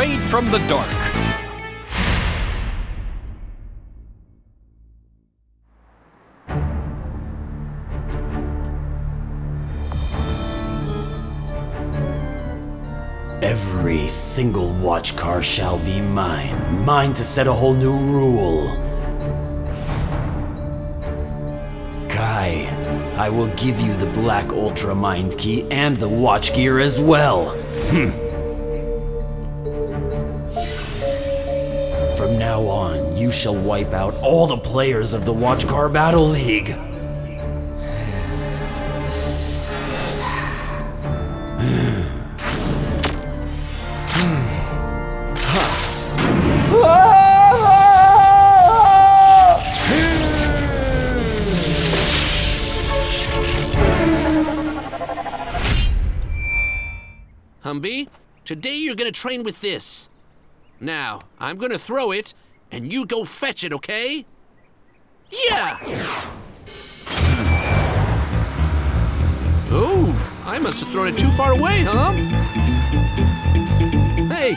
From the Dark. Every single watch car shall be mine. Mine to set a whole new rule. Kai, I will give you the Black Ultra Mind Key and the watch gear as well. Hmm. Now on, you shall wipe out all the players of the Watch Car Battle League. Humby, today you're gonna train with this. Now, I'm gonna throw it, and you go fetch it, okay? Yeah! Oh, I must have thrown it too far away, huh? Hey,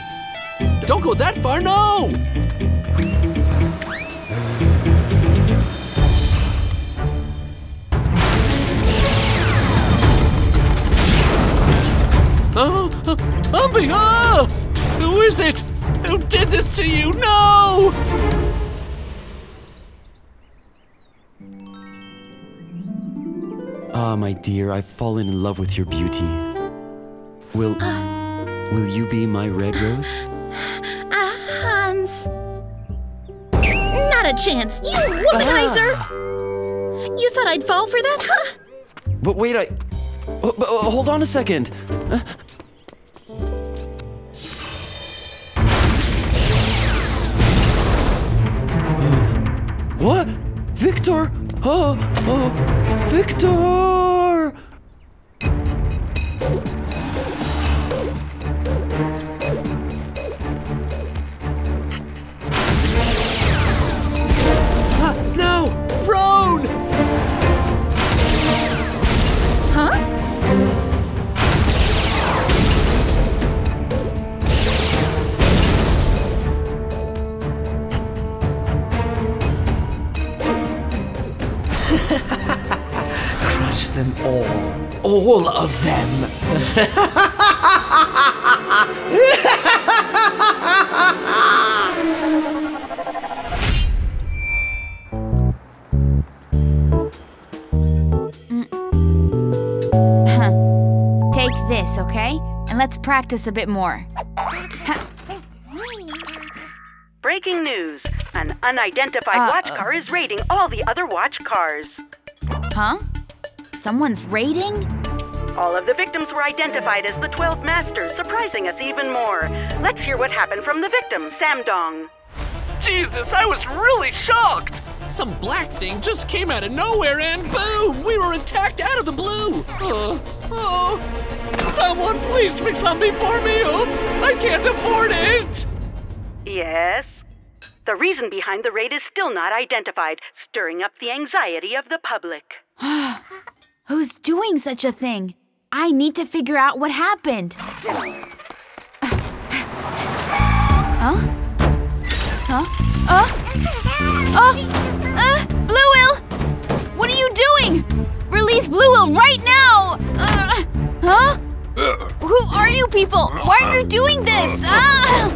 don't go that far, no! Oh, Humby, oh! Who is it? Who did this to you? No! Ah, my dear, I've fallen in love with your beauty. Will. Will you be my red rose? Ah, Hans. Not a chance, you womanizer! You thought I'd fall for that, huh? But wait, I. Oh, but, oh, hold on a second. Uh, What? Victor? Oh, oh, Victor! Of them. Take this, okay? And let's practice a bit more. Breaking news. An unidentified Uh, watch uh. car is raiding all the other watch cars. Huh? Someone's raiding? All of the victims were identified as the 12 Masters, surprising us even more. Let's hear what happened from the victim, Sam Dong. Jesus, I was really shocked! Some black thing just came out of nowhere and boom! We were attacked out of the blue! Uh, oh, someone please fix Humby for me! Oh, I can't afford it! Yes? The reason behind the raid is still not identified, stirring up the anxiety of the public. Who's doing such a thing? I need to figure out what happened. Huh? Huh? Uh? Oh! Uh, Bluewill! What are you doing? Release Bluewill right now! Uh, huh? Who are you people? Why are you doing this? Ah!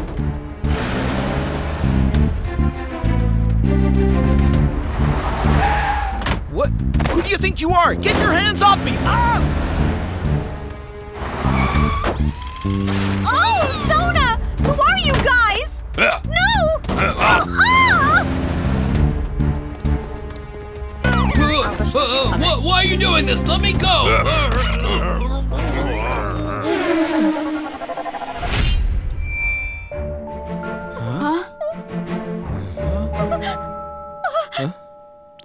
What? Who do you think you are? Get your hands off me! Ah! Oh, Sona! Who are you guys? No! Ah! why are you doing this? Let me go!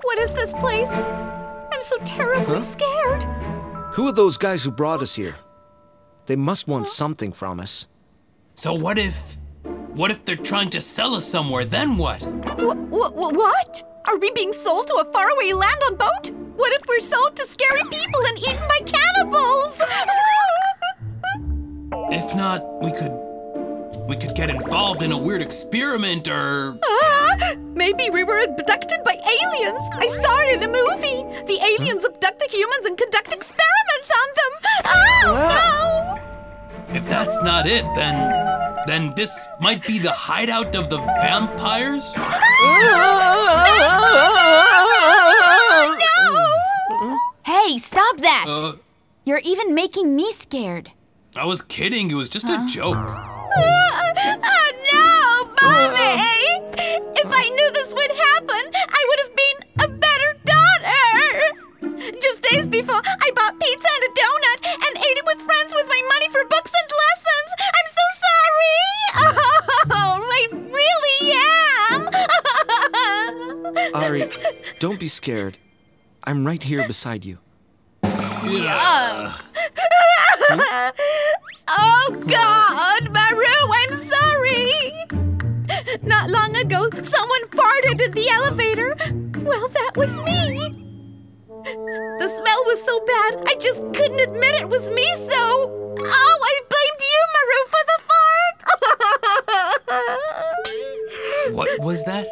What is this place? I'm so terribly scared. Who are those guys who brought us here? They must want something from us. So what if. What if they're trying to sell us somewhere? Then what? Wh- wh- wh- what? Are we being sold to a faraway land on boat? What if we're sold to scary people and eaten by cannibals? If not, we could We could get involved in a weird experiment or. Ah, maybe we were abducted by aliens. I saw it in a movie. The aliens abduct the humans and conduct experiments that's not it, then. then this might be the hideout of the vampires? Hey, stop that! Uh, You're even making me scared. I was kidding, it was just a joke. be scared. I'm right here beside you. Oh God, Maru, I'm sorry. Not long ago, someone farted in the elevator. Well, that was me. The smell was so bad, I just couldn't admit it was me, so. Oh, I blamed you, Maru, for the fart. What was that?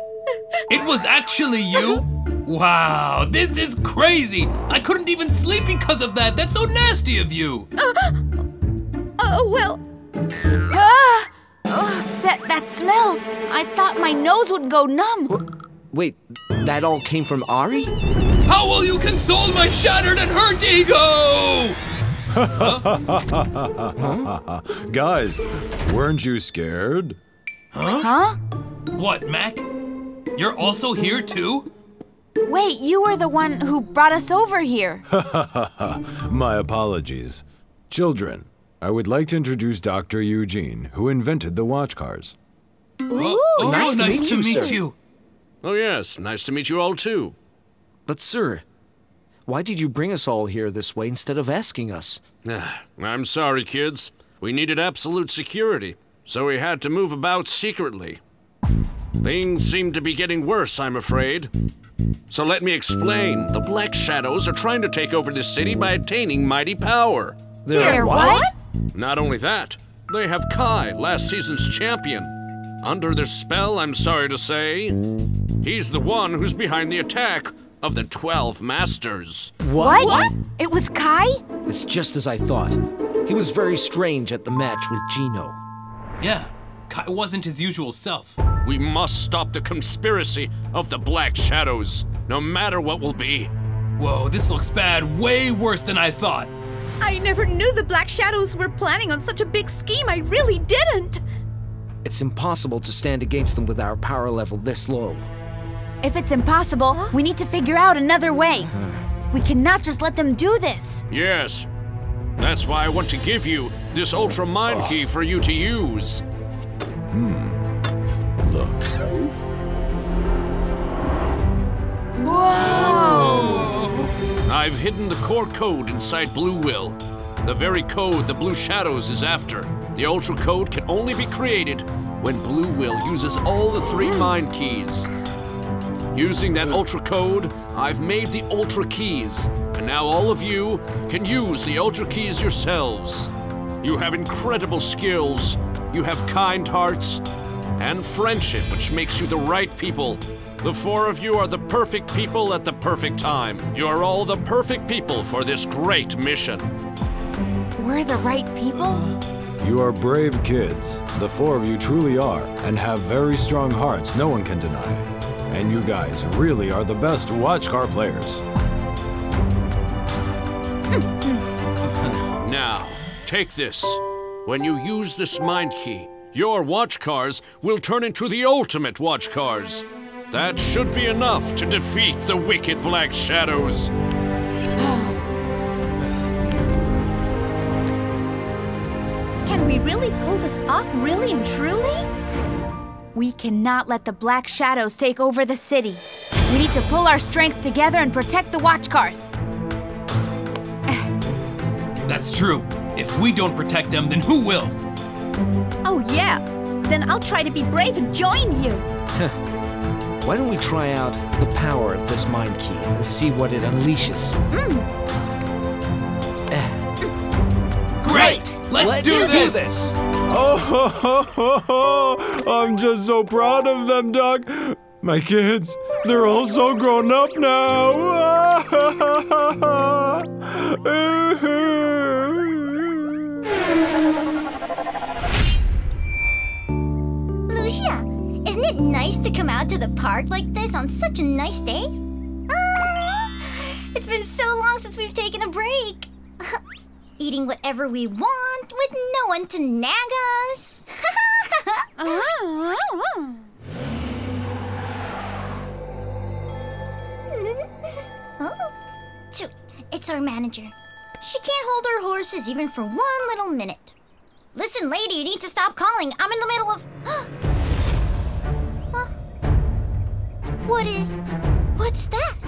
It was actually you? Wow, this is crazy! I couldn't even sleep because of that! That's so nasty of you! Oh, well, Ah! Oh, that, that smell! I thought my nose would go numb. Wait, that all came from Ari? How will you console my shattered and hurt ego? Guys, weren't you scared? Huh? Huh? What, Mac? You're also here too? Wait, you were the one who brought us over here. My apologies. Children, I would like to introduce Dr. Eugene, who invented the watch cars. oh, oh, nice oh, to meet you, sir. you. Oh, yes, nice to meet you all, too. But, sir, why did you bring us all here this way instead of asking us? I'm sorry, kids. We needed absolute security, so we had to move about secretly. Things seem to be getting worse, I'm afraid. So let me explain. The Black Shadows are trying to take over this city by attaining mighty power. Here, what? Not only that, they have Kai, last season's champion. Under their spell, I'm sorry to say. He's the one who's behind the attack of the Twelve Masters. What? What? It was Kai? It's just as I thought. He was very strange at the match with Gino. Yeah, Kai wasn't his usual self. We must stop the conspiracy of the Black Shadows, no matter what will be. Whoa, this looks bad, way worse than I thought. I never knew the Black Shadows were planning on such a big scheme. I really didn't. It's impossible to stand against them with our power level this low. If it's impossible, we need to figure out another way. Uh-huh. We cannot just let them do this. Yes. That's why I want to give you this Ultra Mind Key for you to use. Look. I've hidden the core code inside Bluewill. The very code the Blue Shadows is after. The Ultra Code can only be created when Blue Will uses all the three Mind Keys. Using that Ultra Code, I've made the Ultra Keys, and now all of you can use the Ultra Keys yourselves. You have incredible skills, you have kind hearts, and friendship, which makes you the right people. The four of you are the perfect people at the perfect time. You are all the perfect people for this great mission. We're the right people? You are brave kids. The four of you truly are, and have very strong hearts no one can deny. And you guys really are the best watch car players. Now, take this. When you use this mind key, your watch cars will turn into the ultimate watch cars. That should be enough to defeat the wicked Black Shadows. Can we really pull this off, really and truly? We cannot let the Black Shadows take over the city. We need to pull our strength together and protect the watch cars. That's true. If we don't protect them, then who will? Oh, yeah. Then I'll try to be brave and join you. Why don't we try out the power of this mind key and see what it unleashes? Hmm. Eh. Great! Let's, do, this. Oh, I'm just so proud of them, Doc. My kids, they're all so grown up now. Lucia, isn't it nice to come out to the park like this on such a nice day? Ah, it's been so long since we've taken a break. Eating whatever we want with no one to nag us. oh, shoot, it's our manager. She can't hold her horses even for one little minute. Listen, lady, you need to stop calling. I'm in the middle of. What is. What's that?